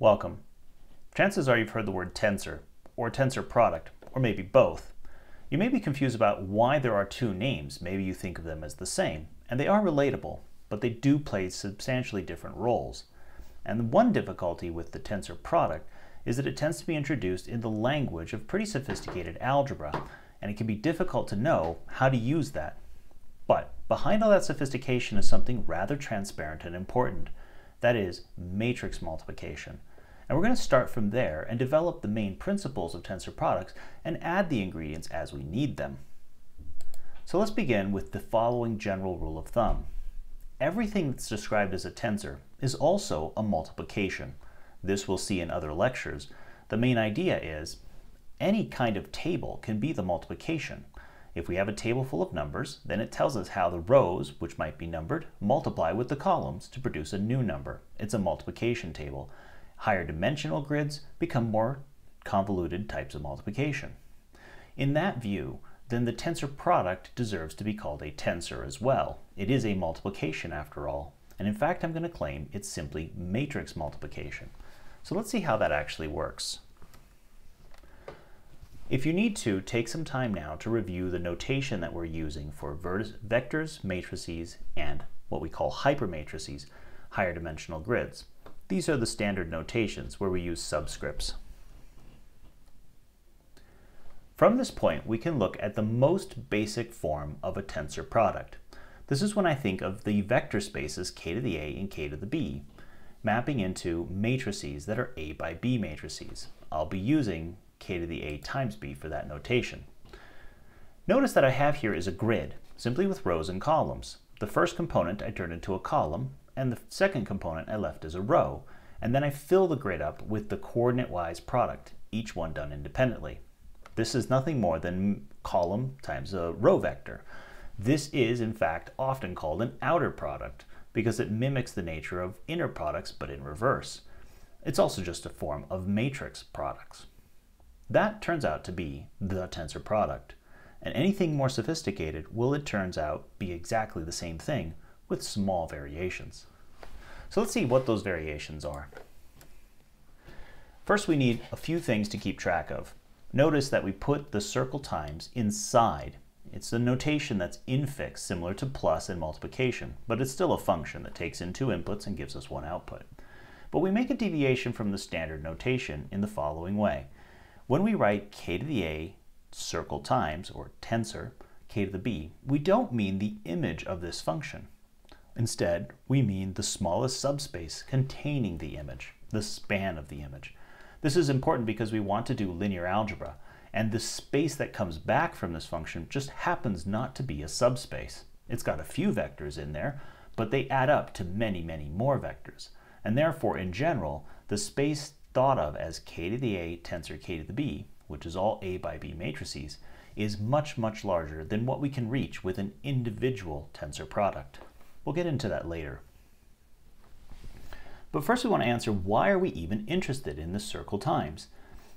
Welcome. Chances are you've heard the word tensor, or tensor product, or maybe both. You may be confused about why there are two names. Maybe you think of them as the same, and they are relatable, but they do play substantially different roles. And the one difficulty with the tensor product is that it tends to be introduced in the language of pretty sophisticated algebra, and it can be difficult to know how to use that. But behind all that sophistication is something rather transparent and important. That is matrix multiplication. And we're going to start from there and develop the main principles of tensor products and add the ingredients as we need them. So let's begin with the following general rule of thumb. Everything that's described as a tensor is also a multiplication. This we'll see in other lectures. The main idea is any kind of table can be the multiplication. If we have a table full of numbers, then it tells us how the rows, which might be numbered, multiply with the columns to produce a new number. It's a multiplication table. Higher dimensional grids become more convoluted types of multiplication. In that view, then the tensor product deserves to be called a tensor as well. It is a multiplication after all. And in fact, I'm going to claim it's simply matrix multiplication. So let's see how that actually works. If you need to, take some time now to review the notation that we're using for vectors, matrices, and what we call hypermatrices, higher dimensional grids. These are the standard notations where we use subscripts. From this point, we can look at the most basic form of a tensor product. This is when I think of the vector spaces k to the a and k to the b, mapping into matrices that are a by b matrices. I'll be using k to the a times b for that notation. Notice that I have here is a grid, simply with rows and columns. The first component I turned into a column, and the second component I left as a row, and then I fill the grid up with the coordinate-wise product, each one done independently. This is nothing more than column times a row vector. This is, in fact, often called an outer product because it mimics the nature of inner products but in reverse. It's also just a form of matrix products. That turns out to be the tensor product. And anything more sophisticated will, it turns out, be exactly the same thing, with small variations. So let's see what those variations are. First, we need a few things to keep track of. Notice that we put the circle times inside. It's a notation that's infix, similar to plus and multiplication, but it's still a function that takes in two inputs and gives us one output. But we make a deviation from the standard notation in the following way. When we write k to the a circle times, or tensor, k to the b, we don't mean the image of this function. Instead, we mean the smallest subspace containing the image, the span of the image. This is important because we want to do linear algebra, and the space that comes back from this function just happens not to be a subspace. It's got a few vectors in there, but they add up to many, many more vectors. And therefore, in general, the space thought of as k to the a tensor k to the b, which is all a by b matrices, is much, much larger than what we can reach with an individual tensor product. We'll get into that later. But first we want to answer why are we even interested in the circle times?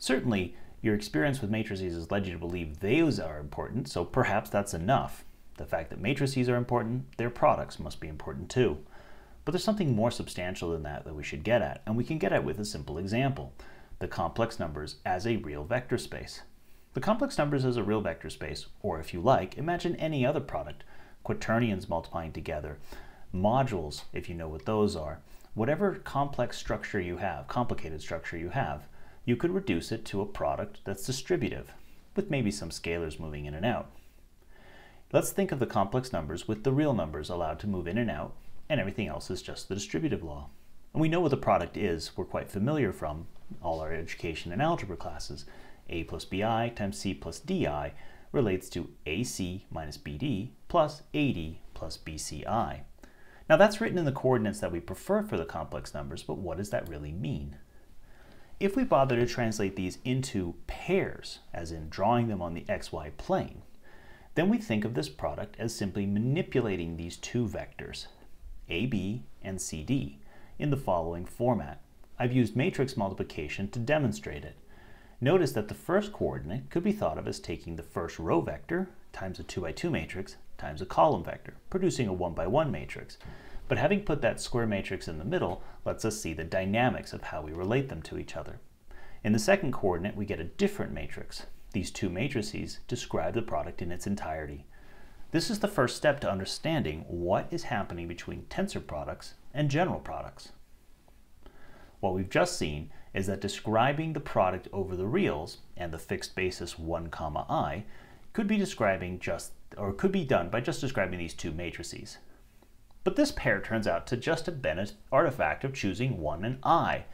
Certainly, your experience with matrices has led you to believe those are important, so perhaps that's enough. The fact that matrices are important, their products must be important too. But there's something more substantial than that that we should get at, and we can get at with a simple example, the complex numbers as a real vector space. The complex numbers as a real vector space, or if you like, imagine any other product, quaternions multiplying together, modules, if you know what those are, whatever complex structure you have, complicated structure you have, you could reduce it to a product that's distributive, with maybe some scalars moving in and out. Let's think of the complex numbers with the real numbers allowed to move in and out, and everything else is just the distributive law. And we know what the product is, we're quite familiar from all our education and algebra classes. a plus bi times c plus di relates to AC minus BD plus AD plus BCI. Now that's written in the coordinates that we prefer for the complex numbers, but what does that really mean? If we bother to translate these into pairs, as in drawing them on the xy plane, then we think of this product as simply manipulating these two vectors, AB and CD, in the following format. I've used matrix multiplication to demonstrate it. Notice that the first coordinate could be thought of as taking the first row vector times a 2 by 2 matrix times a column vector, producing a 1 by 1 matrix. but having put that square matrix in the middle lets us see the dynamics of how we relate them to each other. In the second coordinate, we get a different matrix. These two matrices describe the product in its entirety. This is the first step to understanding what is happening between tensor products and general products. What we've just seen is that describing the product over the reals and the fixed basis 1 comma i could be describing just or could be done by just describing these two matrices. But this pair turns out to just have been an artifact of choosing 1 and i.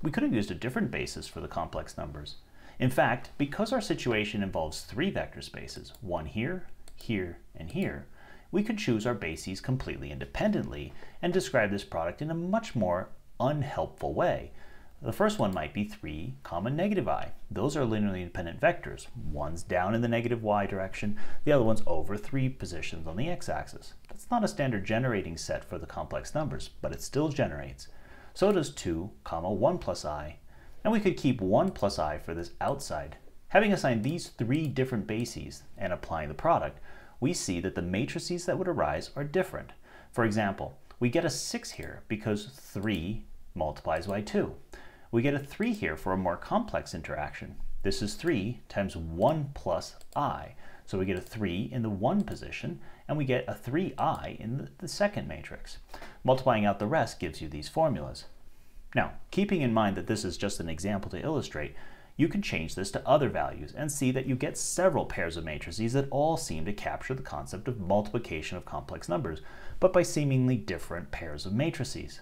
We could have used a different basis for the complex numbers. In fact, because our situation involves three vector spaces, one here, here, and here, we could choose our bases completely independently and describe this product in a much more unhelpful way. The first one might be 3 comma negative i. Those are linearly independent vectors. One's down in the negative y direction, the other one's over 3 positions on the x-axis. That's not a standard generating set for the complex numbers, but it still generates. So does 2 comma 1 plus i. And we could keep 1 plus i for this outside. Having assigned these three different bases and applying the product, we see that the matrices that would arise are different. For example, we get a 6 here because 3 multiplies by 2 we get a 3 here for a more complex interaction. This is 3 times 1 plus i. So we get a 3 in the 1 position, and we get a 3i in the second matrix. Multiplying out the rest gives you these formulas. Now, keeping in mind that this is just an example to illustrate, you can change this to other values and see that you get several pairs of matrices that all seem to capture the concept of multiplication of complex numbers, but by seemingly different pairs of matrices.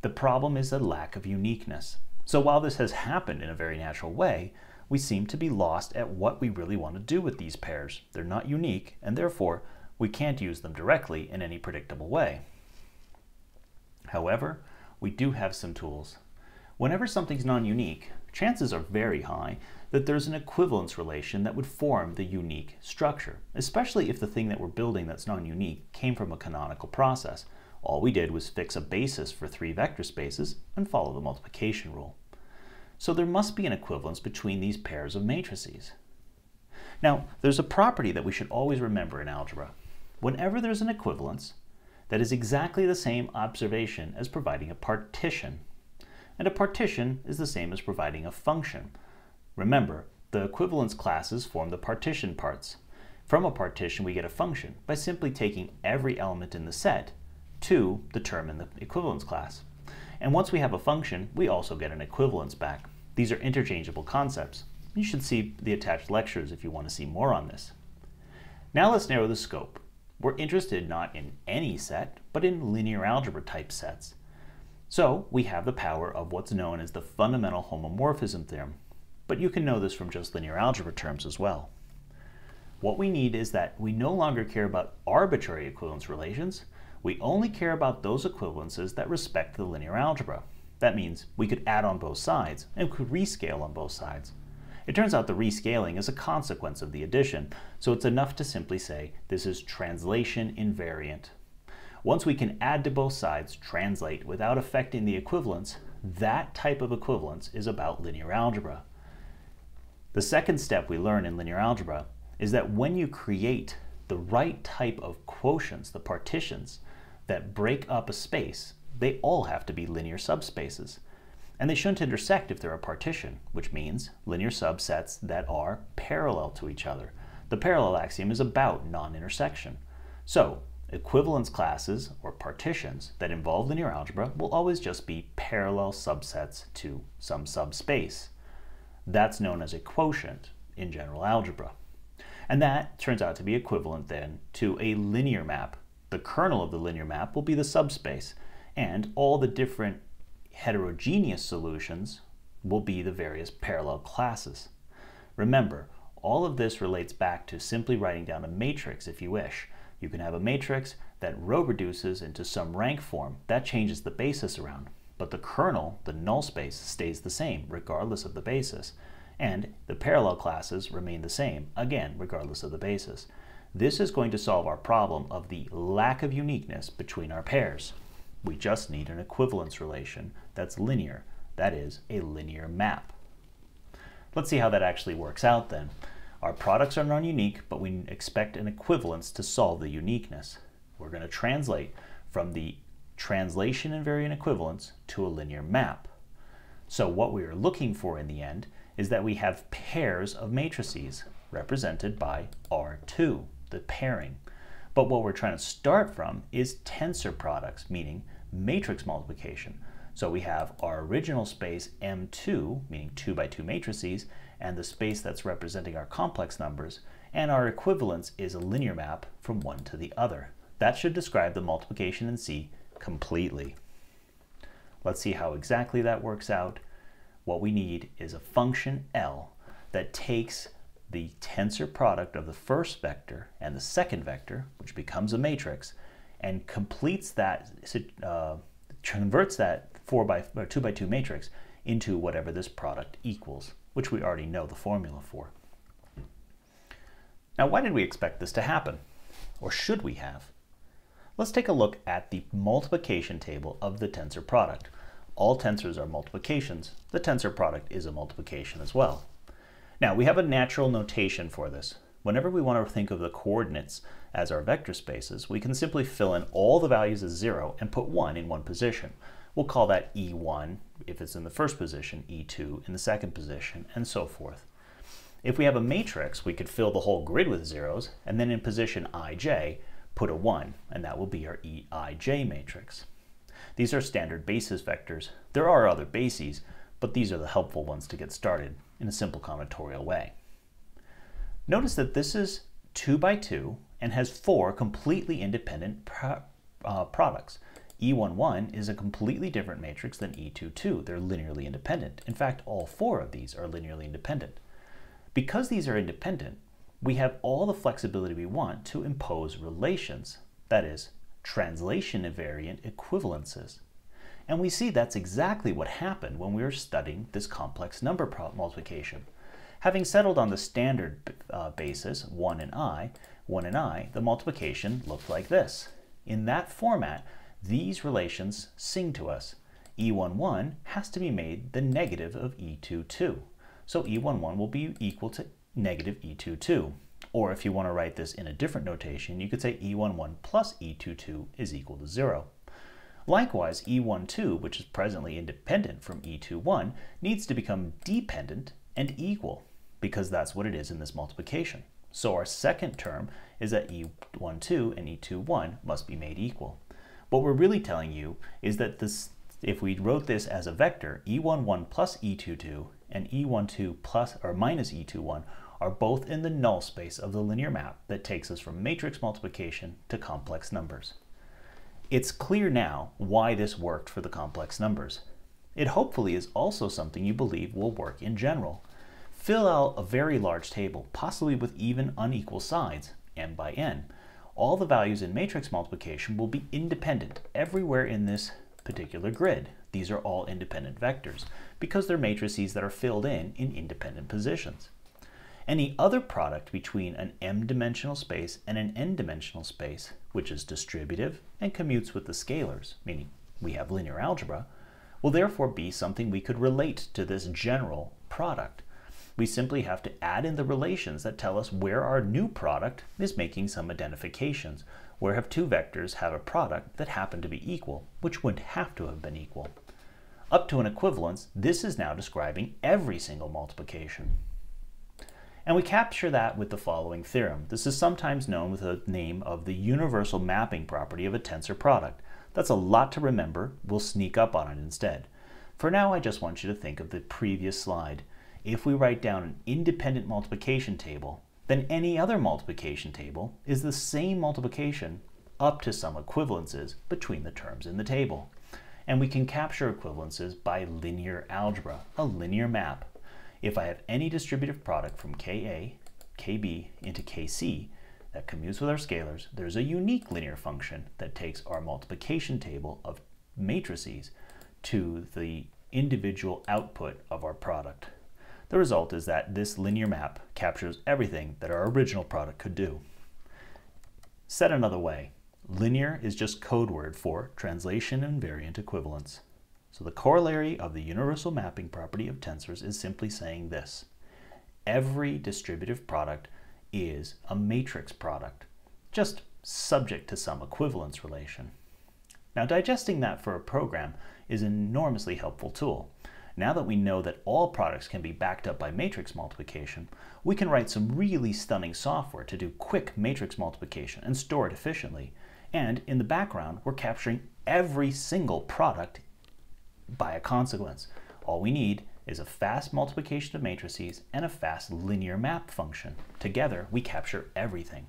The problem is a lack of uniqueness. So while this has happened in a very natural way, we seem to be lost at what we really want to do with these pairs. They're not unique, and therefore we can't use them directly in any predictable way. However, we do have some tools. Whenever something's non-unique, chances are very high that there's an equivalence relation that would form the unique structure, especially if the thing that we're building that's non-unique came from a canonical process. All we did was fix a basis for three vector spaces and follow the multiplication rule. So there must be an equivalence between these pairs of matrices. Now, there's a property that we should always remember in algebra. Whenever there's an equivalence, that is exactly the same observation as providing a partition. And a partition is the same as providing a function. Remember, the equivalence classes form the partition parts. From a partition, we get a function by simply taking every element in the set to the term in the equivalence class. And once we have a function, we also get an equivalence back. These are interchangeable concepts. You should see the attached lectures if you want to see more on this. Now let's narrow the scope. We're interested not in any set, but in linear algebra type sets. So we have the power of what's known as the fundamental homomorphism theorem, but you can know this from just linear algebra terms as well. What we need is that we no longer care about arbitrary equivalence relations, we only care about those equivalences that respect the linear algebra. That means we could add on both sides and could rescale on both sides. It turns out the rescaling is a consequence of the addition, so it's enough to simply say this is translation invariant. Once we can add to both sides, translate, without affecting the equivalence, that type of equivalence is about linear algebra. The second step we learn in linear algebra is that when you create the right type of quotients, the partitions, that break up a space, they all have to be linear subspaces. And they shouldn't intersect if they're a partition, which means linear subsets that are parallel to each other. The parallel axiom is about non-intersection. So, equivalence classes, or partitions, that involve linear algebra will always just be parallel subsets to some subspace. That's known as a quotient in general algebra. And that turns out to be equivalent then to a linear map the kernel of the linear map will be the subspace, and all the different heterogeneous solutions will be the various parallel classes. Remember, all of this relates back to simply writing down a matrix if you wish. You can have a matrix that row reduces into some rank form. That changes the basis around. But the kernel, the null space, stays the same regardless of the basis. And the parallel classes remain the same, again, regardless of the basis. This is going to solve our problem of the lack of uniqueness between our pairs. We just need an equivalence relation that's linear, that is, a linear map. Let's see how that actually works out then. Our products are non-unique, but we expect an equivalence to solve the uniqueness. We're going to translate from the translation invariant equivalence to a linear map. So what we are looking for in the end is that we have pairs of matrices represented by R2, the pairing. But what we're trying to start from is tensor products, meaning matrix multiplication. So we have our original space M2, meaning 2 by 2 matrices, and the space that's representing our complex numbers, and our equivalence is a linear map from one to the other. That should describe the multiplication in C completely. Let's see how exactly that works out. What we need is a function L that takes the tensor product of the first vector and the second vector, which becomes a matrix, and completes that, uh, converts that 4 by, or 2 by 2 matrix into whatever this product equals, which we already know the formula for. Now, why did we expect this to happen? Or should we have? Let's take a look at the multiplication table of the tensor product. All tensors are multiplications. The tensor product is a multiplication as well. Now, we have a natural notation for this. Whenever we want to think of the coordinates as our vector spaces, we can simply fill in all the values as zero and put one in one position. We'll call that E1 if it's in the first position, E2 in the second position, and so forth. If we have a matrix, we could fill the whole grid with zeros, and then in position ij, put a 1, and that will be our Eij matrix. These are standard basis vectors. There are other bases, but these are the helpful ones to get started in a simple combinatorial way. Notice that this is 2 by 2 and has four completely independent pro uh, products. E11 is a completely different matrix than E22. They're linearly independent. In fact, all four of these are linearly independent. Because these are independent, we have all the flexibility we want to impose relations, that is, translation invariant equivalences. And we see that's exactly what happened when we were studying this complex number multiplication. Having settled on the standard uh, basis, 1 and i, 1 and i, the multiplication looked like this. In that format, these relations sing to us. E11 has to be made the negative of E22. So E11 will be equal to negative E22. Or if you want to write this in a different notation, you could say E11 plus E22 is equal to 0. Likewise, E12, which is presently independent from E21, needs to become dependent and equal, because that's what it is in this multiplication. So our second term is that E12 and E21 must be made equal. What we're really telling you is that this, if we wrote this as a vector, E11 plus E22 and E12 plus or minus E21 are both in the null space of the linear map that takes us from matrix multiplication to complex numbers. It's clear now why this worked for the complex numbers. It hopefully is also something you believe will work in general. Fill out a very large table, possibly with even unequal sides, n by n. All the values in matrix multiplication will be independent everywhere in this particular grid. These are all independent vectors because they're matrices that are filled in in independent positions. Any other product between an m-dimensional space and an n-dimensional space, which is distributive and commutes with the scalars, meaning we have linear algebra, will therefore be something we could relate to this general product. We simply have to add in the relations that tell us where our new product is making some identifications, where have two vectors have a product that happen to be equal, which wouldn't have to have been equal. Up to an equivalence, this is now describing every single multiplication. And we capture that with the following theorem. This is sometimes known with the name of the universal mapping property of a tensor product. That's a lot to remember. We'll sneak up on it instead. For now, I just want you to think of the previous slide. If we write down an independent multiplication table, then any other multiplication table is the same multiplication up to some equivalences between the terms in the table. And we can capture equivalences by linear algebra, a linear map. If I have any distributive product from Ka, Kb into Kc that commutes with our scalars, there's a unique linear function that takes our multiplication table of matrices to the individual output of our product. The result is that this linear map captures everything that our original product could do. Said another way, linear is just code word for translation invariant equivalence. So the corollary of the universal mapping property of tensors is simply saying this. Every distributive product is a matrix product, just subject to some equivalence relation. Now digesting that for a program is an enormously helpful tool. Now that we know that all products can be backed up by matrix multiplication, we can write some really stunning software to do quick matrix multiplication and store it efficiently. And in the background, we're capturing every single product by a consequence. All we need is a fast multiplication of matrices and a fast linear map function. Together, we capture everything.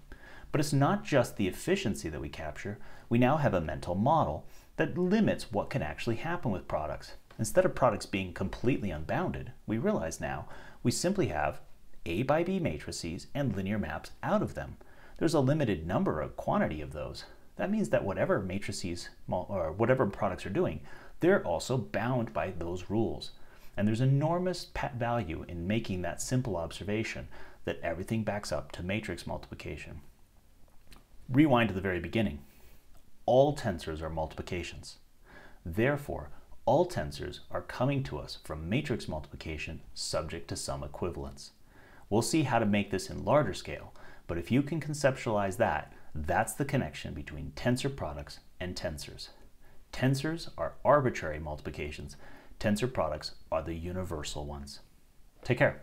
But it's not just the efficiency that we capture, we now have a mental model that limits what can actually happen with products. Instead of products being completely unbounded, we realize now we simply have A by B matrices and linear maps out of them. There's a limited number, a quantity of those. That means that whatever matrices or whatever products are doing, they're also bound by those rules. And there's enormous value in making that simple observation that everything backs up to matrix multiplication. Rewind to the very beginning. All tensors are multiplications. Therefore, all tensors are coming to us from matrix multiplication subject to some equivalence. We'll see how to make this in larger scale, but if you can conceptualize that, that's the connection between tensor products and tensors. Tensors are arbitrary multiplications. Tensor products are the universal ones. Take care.